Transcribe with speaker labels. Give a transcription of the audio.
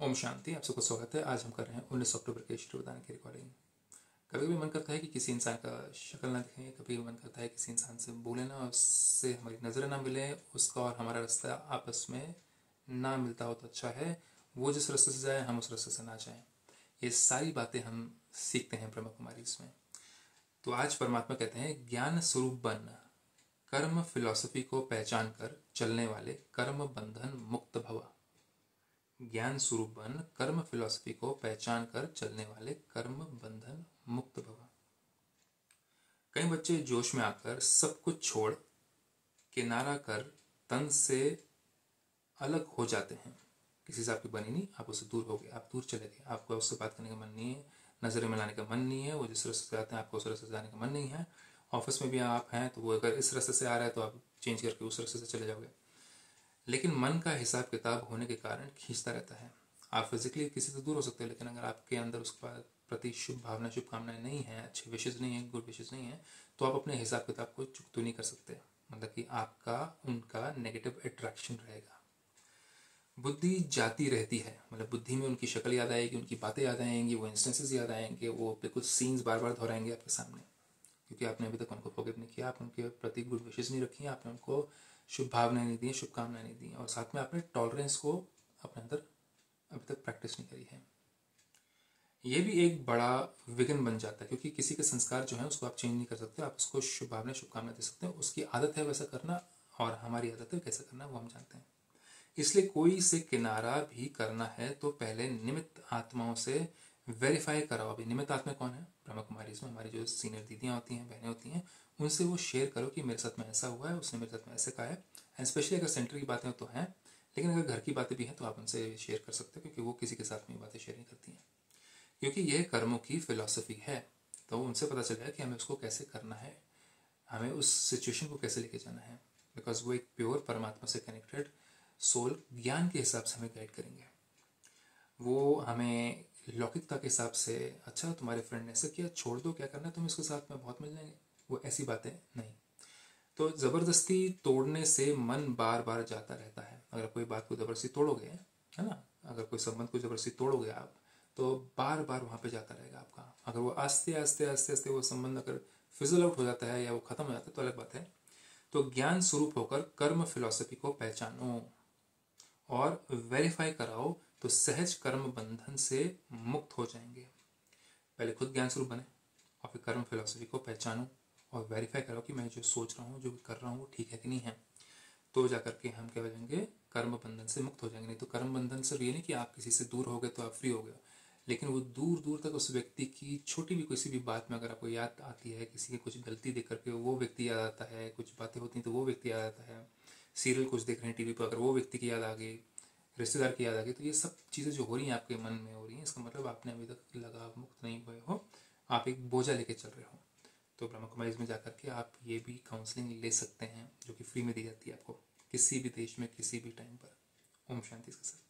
Speaker 1: ओम शांति, आप सबको स्वागत है। आज हम कर रहे हैं उन्नीस अक्टूबर के हिस्ट्री बताने की रिकॉर्डिंग कभी कभी मन करता है कि किसी इंसान का शक्ल ना दिखे, कभी कभी मन करता है किसी इंसान से बोले ना, उससे हमारी नज़रें ना मिले, उसका और हमारा रास्ता आपस में ना मिलता हो तो अच्छा है। वो जिस रास्ते से जाए, हम उस रास्ते से ना जाएँ। ये सारी बातें हम सीखते हैं ब्रह्म कुमारी इसमें। तो आज परमात्मा कहते हैं, ज्ञान स्वरूप बन। कर्म फिलॉसफी को पहचान कर चलने वाले कर्म बंधन मुक्त भवा। ज्ञान स्वरूप बन कर्म फिलॉसफी को पहचान कर चलने वाले कर्म बंधन मुक्त भवा। कई बच्चे जोश में आकर सब कुछ छोड़ किनारा कर तन से अलग हो जाते हैं। किसी से आपकी बनी नहीं, आप उससे दूर हो गए, आप दूर चले गए। आपको उससे बात करने का मन नहीं है, नज़रें मिलाने का मन नहीं है, वो जिस रास्ते से आते हैं, आपको उस रास्ते से जाने का मन नहीं है। ऑफ़िस में भी आप हैं तो वो अगर इस रास्ते से आ रहा है तो आप चेंज करके उस रास्ते से चले जाओगे। लेकिन मन का हिसाब किताब होने के कारण खींचता रहता है। आप फिजिकली किसी से दूर हो सकते हैं, लेकिन अगर आपके अंदर उसके प्रति शुभ भावना, शुभकामनाएँ नहीं है, अच्छे विशेष नहीं है गुड विशेष नहीं है तो आप अपने हिसाब किताब को चुकतू नहीं कर सकते। मतलब कि आपका, उनका नेगेटिव अट्रैक्शन रहेगा। बुद्धि जाती रहती है। मतलब बुद्धि में उनकी शक्ल याद आएगी, उनकी बातें याद आएँगी, वो इंस्टेंसेस याद आएँगे, वो बिल्कुल सीन्स बार बार दोहराएँगे आपके सामने। क्योंकि आपने अभी तक उनको फोगिव नहीं किया, आप उनके प्रति गुड विशेष नहीं रखी, आपने उनको शुभ भावनाएँ नहीं दी, शुभकामनाएँ नहीं दी, और साथ में आपने टॉलरेंस को अपने अंदर अभी तक प्रैक्टिस नहीं करी है। ये भी एक बड़ा विघन बन जाता है, क्योंकि किसी के संस्कार जो है, उसको आप चेंज नहीं कर सकते, आप उसको शुभ भावना शुभकामना दे सकते हैं, उसकी आदत है वैसा करना, और हमारी आदत है कैसा करना, वो हम जानते हैं। इसलिए कोई से किनारा भी करना है तो पहले निमित्त आत्माओं से वेरीफाई कराओ। अभी निमित्त आत्मा कौन है? ब्रह्म कुमारी। इसमें हमारी जो सीनियर दीदियाँ होती हैं, बहनें होती हैं, उनसे वो शेयर करो कि मेरे साथ में ऐसा हुआ है, उसने मेरे साथ में ऐसे कहा है। एंड स्पेशली अगर सेंटर की बातें तो हैं, लेकिन अगर घर की बातें भी हैं तो आप उनसे शेयर कर सकते हो, क्योंकि वो किसी के साथ में बातें शेयर नहीं करती हैं। क्योंकि यह कर्मों की फिलोसफी है तो उनसे पता चलेगा कि हमें उसको कैसे करना है, हमें उस सिचुएशन को कैसे लेके जाना है। बिकॉज़ वो एक प्योर परमात्मा से कनेक्टेड सोल ज्ञान के हिसाब से हमें गाइड करेंगे। वो हमें लौकिकता के हिसाब से अच्छा तुम्हारे फ्रेंड ने ऐसा किया, छोड़ दो, क्या करना तुम इसके साथ में बहुत मिल जाएँगे। वो ऐसी बातें नहीं। तो ज़बरदस्ती तोड़ने से मन बार बार जाता रहता है। अगर कोई बात को ज़बरदस्ती तोड़ोगे, है ना? अगर कोई संबंध को ज़बरदस्ती तोड़ोगे आप तो बार बार वहाँ पे जाता रहेगा आपका। अगर वो आस्ते आस्ते आस्ते आस्ते वो संबंध अगर फिजल आउट हो जाता है या वो खत्म हो जाता है तो अलग बात है। तो ज्ञान स्वरूप होकर कर्म फिलोसफी को पहचानो और वेरीफाई कराओ तो सहज कर्म बंधन से मुक्त हो जाएँगे। पहले खुद ज्ञान स्वरूप बने, और फिर कर्म फिलोसफी को पहचानो और वेरीफाई करो कि मैं जो सोच रहा हूँ, जो कर रहा हूँ, वो ठीक है कि नहीं है। तो जाकर के हम क्या हो जाएँगे? कर्म बंधन से मुक्त हो जाएँगे। नहीं तो कर्म बंधन सिर्फ़ ये नहीं कि आप किसी से दूर हो गए तो आप फ्री हो गए। लेकिन वो दूर दूर तक उस व्यक्ति की छोटी भी किसी भी बात में अगर आपको याद आती है, किसी की कुछ गलती देख करके वो व्यक्ति याद आता है, कुछ बातें होती हैं तो वो व्यक्ति याद आता है। सीरियल कुछ देख रहे हैं टीवी पर, अगर वो व्यक्ति की याद आ गई रिश्तेदार की याद आ गई तो ये सब चीज़ें जो हो रही हैं आपके मन में हो रही हैं, इसका मतलब आपने अभी तक लगाव मुक्त नहीं हुए हो। आप एक बोझा लेके चल रहे हो। तो ब्रह्म कुमारी में जा करके आप ये भी काउंसलिंग ले सकते हैं, जो कि फ्री में दी जाती है आपको, किसी भी देश में, किसी भी टाइम पर। ओम शांति के साथ।